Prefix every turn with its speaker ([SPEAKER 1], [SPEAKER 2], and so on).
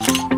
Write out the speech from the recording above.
[SPEAKER 1] you